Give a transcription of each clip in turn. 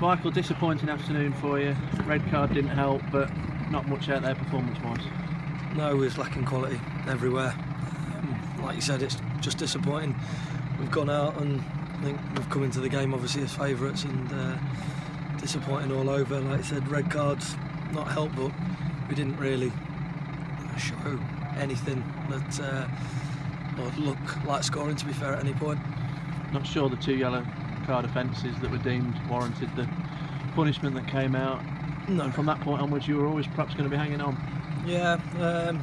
Michael, disappointing afternoon for you. Red card didn't help, but not much out there performance-wise. No, we was lacking quality everywhere. Um, like you said, it's just disappointing. We've gone out and I think we've come into the game obviously as favourites and uh, disappointing all over. Like I said, red cards not help, but we didn't really show anything that uh, or look like scoring. To be fair, at any point. Not sure the two yellow card offences that were deemed warranted the punishment that came out. No. And from that point onwards, you were always perhaps going to be hanging on. Yeah, um,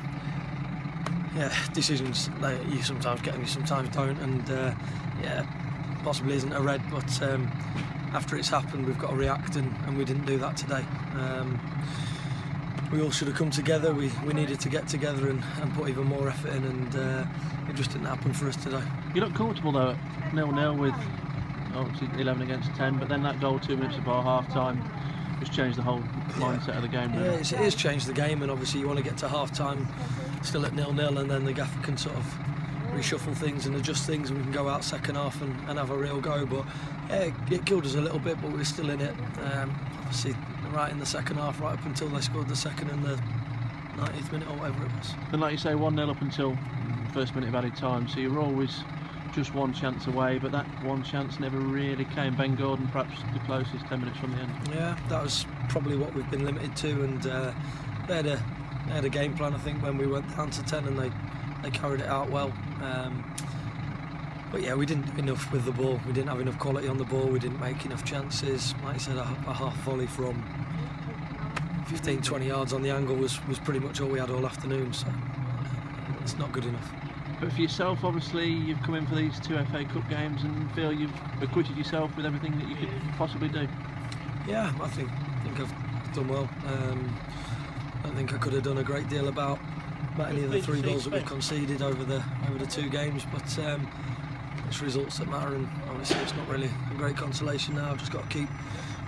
yeah. Decisions like, you sometimes get and you sometimes don't, and uh, yeah, possibly isn't a red, but um, after it's happened, we've got to react, and, and we didn't do that today. Um, we all should have come together. We, we needed to get together and, and put even more effort in, and uh, it just didn't happen for us today. You look comfortable though at nil nil with obviously 11 against 10, but then that goal two minutes before half time just changed the whole mindset yeah. of the game. Really. Yeah, it's, it has changed the game, and obviously you want to get to half time still at nil nil, and then the gaffer can sort of reshuffle things and adjust things, and we can go out second half and, and have a real go. But yeah, it killed us a little bit, but we are still in it. Um, obviously, right in the second half, right up until they scored the second and the 90th minute or whatever it was. And like you say, 1 0 up until first minute of added time, so you're always just one chance away, but that one chance never really came. Ben Gordon, perhaps the closest 10 minutes from the end. Yeah, that was probably what we've been limited to, and uh, they, had a, they had a game plan, I think, when we went down to 10 and they, they carried it out well. Um, but yeah, we didn't do enough with the ball. We didn't have enough quality on the ball. We didn't make enough chances. Like I said, a, a half volley from 15, 20 yards on the angle was, was pretty much all we had all afternoon. So it's not good enough. But for yourself, obviously, you've come in for these two FA Cup games and feel you've acquitted yourself with everything that you could possibly do. Yeah, I think I think I've done well. Um, I think I could have done a great deal about, about any of the three goals that we've conceded over the over the two games, but um, it's results that matter, and obviously it's not really a great consolation now. I've just got to keep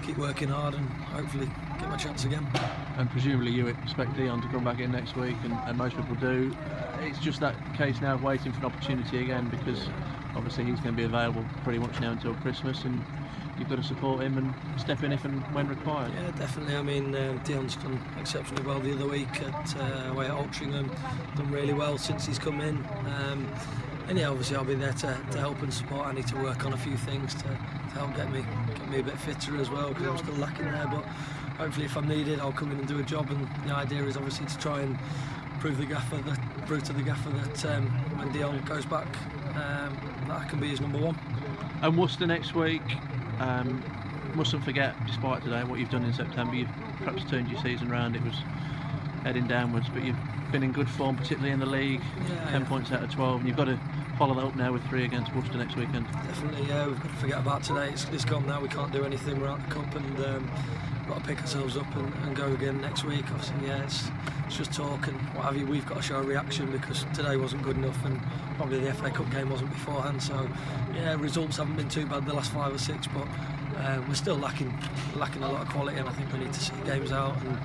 keep working hard and hopefully get my chance again. And presumably you expect Dion to come back in next week, and, and most people do. It's just that case now of waiting for an opportunity again because obviously he's going to be available pretty much now until Christmas, and you've got to support him and step in if and when required. Yeah, definitely. I mean, um, Dion's done exceptionally well the other week at uh, away at Altrincham, done really well since he's come in. Um, and yeah, obviously I'll be there to, to help and support. I need to work on a few things to, to help get me get me a bit fitter as well because I'm still lacking there. But hopefully, if I'm needed, I'll come in and do a job. And the idea is obviously to try and prove the gaffer that prove to the gaffer that um, when Dion goes back, um, that I can be his number one. And Worcester next week. Um, mustn't forget, despite today what you've done in September, you've perhaps turned your season around. It was heading downwards, but you've been in good form, particularly in the league. Yeah, 10 yeah. points out of 12, and you've got to follow that up now with three against Worcester next weekend. Definitely, yeah. We've got to forget about today. It's, it's gone now. We can't do anything. We're out of the cup, and um, we've got to pick ourselves up and, and go again next week. Obviously, yeah, it's, it's just talk and what have you. We've got to show a reaction because today wasn't good enough, and probably the FA Cup game wasn't beforehand. So, yeah, results haven't been too bad the last five or six, but uh, we're still lacking lacking a lot of quality, and I think we need to see games out and.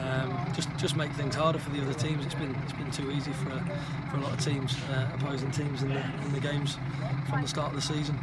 Um, just just make things harder for the other teams. It's been it's been too easy for a, for a lot of teams, uh, opposing teams in the in the games from the start of the season.